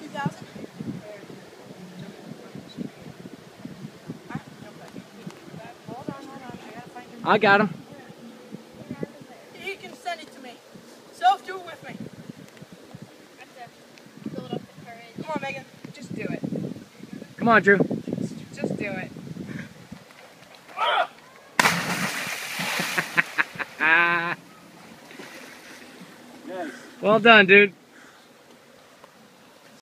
2000? I got him. He can send it to me. Self, do it with me. Build up the courage. Come on, Megan. Just do it. Come on, Drew. Just do it. well done, dude.